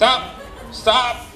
Stop! Stop!